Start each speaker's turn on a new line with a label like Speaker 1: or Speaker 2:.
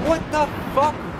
Speaker 1: What the fuck?